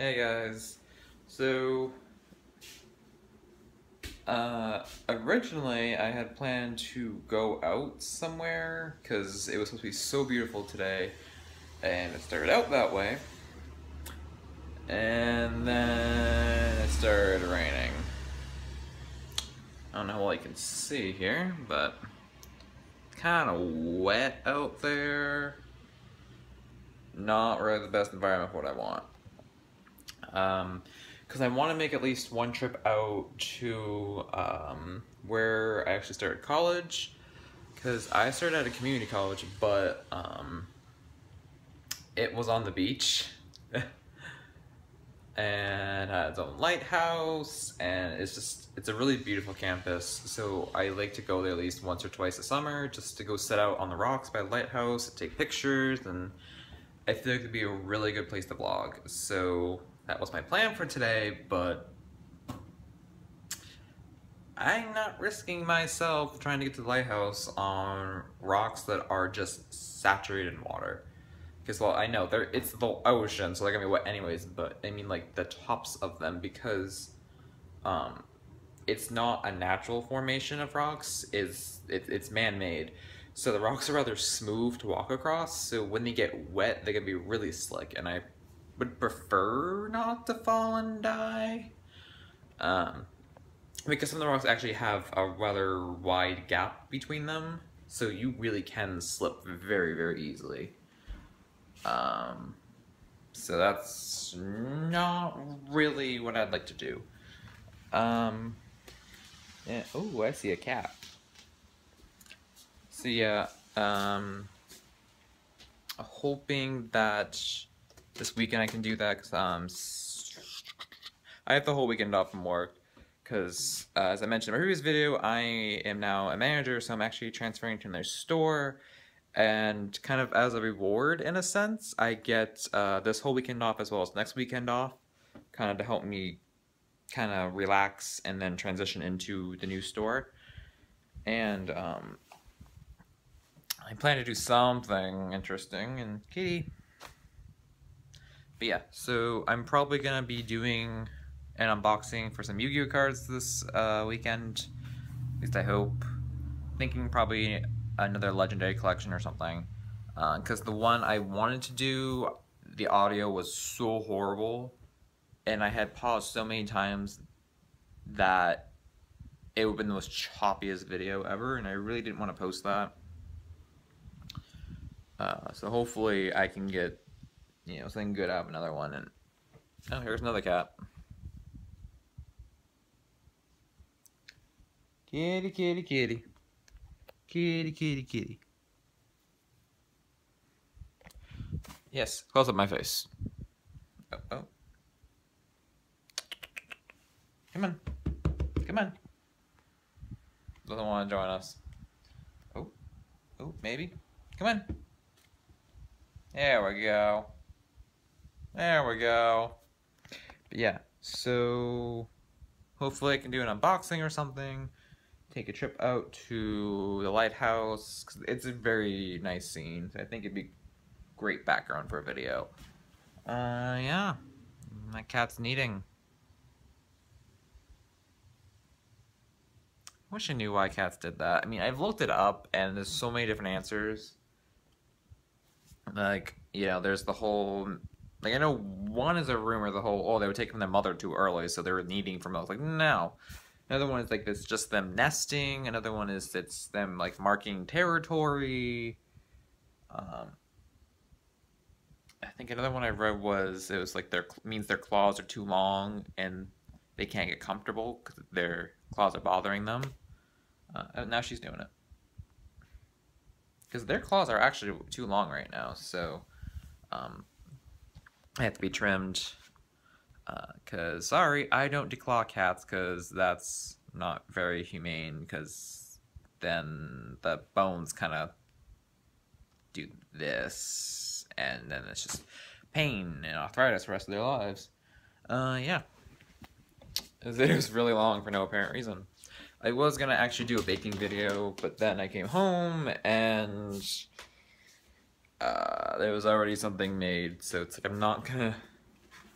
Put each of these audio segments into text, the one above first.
Hey guys. So, uh, originally I had planned to go out somewhere because it was supposed to be so beautiful today, and it started out that way. And then it started raining. I don't know how well you can see here, but kind of wet out there. Not really the best environment for what I want. Um, because I want to make at least one trip out to um, where I actually started college. Because I started at a community college, but um, it was on the beach. and had its own lighthouse, and it's just, it's a really beautiful campus. So I like to go there at least once or twice a summer just to go sit out on the rocks by the lighthouse and take pictures. And I feel like it'd be a really good place to vlog. So that was my plan for today, but I'm not risking myself trying to get to the lighthouse on rocks that are just saturated in water. Because, well, I know, they're, it's the ocean, so they're gonna be wet anyways, but I mean, like, the tops of them, because, um, it's not a natural formation of rocks, is it, it's man-made. So the rocks are rather smooth to walk across, so when they get wet, they can be really slick, and I would prefer not to fall and die. Um, because some of the rocks actually have a rather wide gap between them, so you really can slip very, very easily. Um, so that's not really what I'd like to do. Um, yeah, oh, I see a cat. So yeah, um, hoping that this weekend I can do that because um, I have the whole weekend off from work because uh, as I mentioned in my previous video, I am now a manager, so I'm actually transferring to their store and kind of as a reward in a sense, I get uh, this whole weekend off as well as next weekend off, kind of to help me kind of relax and then transition into the new store. And um, I plan to do something interesting. And Kitty, but yeah, so I'm probably gonna be doing an unboxing for some Yu-Gi-Oh cards this uh, weekend. At least I hope. Thinking probably another legendary collection or something. Because uh, the one I wanted to do, the audio was so horrible, and I had paused so many times that it would have been the most choppiest video ever, and I really didn't want to post that. Uh, so hopefully I can get you know, something good out of another one. And oh, here's another cat. Kitty, kitty, kitty. Kitty, kitty, kitty. Yes, close up my face. Oh, oh. Come on. Come on. Doesn't want to join us. Oh. Oh, maybe. Come on. There we go. There we go. But yeah, so hopefully I can do an unboxing or something. Take a trip out to the lighthouse. It's a very nice scene. I think it'd be great background for a video. Uh, yeah. My cat's kneading. Wish I knew why cats did that. I mean, I've looked it up, and there's so many different answers. Like, you know, there's the whole like I know one is a rumor the whole oh they were taking their mother too early so they were kneading for milk. Like no. Another one is like it's just them nesting. Another one is it's them like marking territory. Um, I think another one I read was it was like their means their claws are too long and they can't get comfortable because their claws are bothering them. Uh, now she's doing it because their claws are actually too long right now. So um, I have to be trimmed. Because, uh, sorry, I don't declaw cats because that's not very humane because then the bones kind of do this and then it's just pain and arthritis the rest of their lives. Uh, yeah. It was really long for no apparent reason. I was gonna actually do a baking video, but then I came home and uh, there was already something made, so it's like I'm not gonna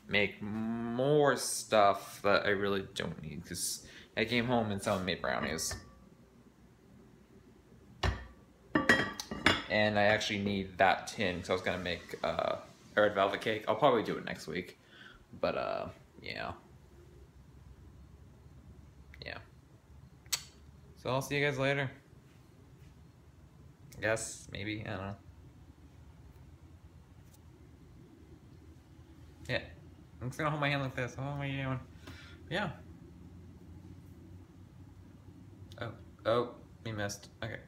make more stuff that I really don't need because I came home and someone made brownies. And I actually need that tin because I was gonna make uh, a red velvet cake. I'll probably do it next week, but uh, yeah, yeah. So I'll see you guys later. I guess maybe I don't know. Yeah, I'm just gonna hold my hand like this. What am I doing? Yeah. Oh, oh, we missed. Okay.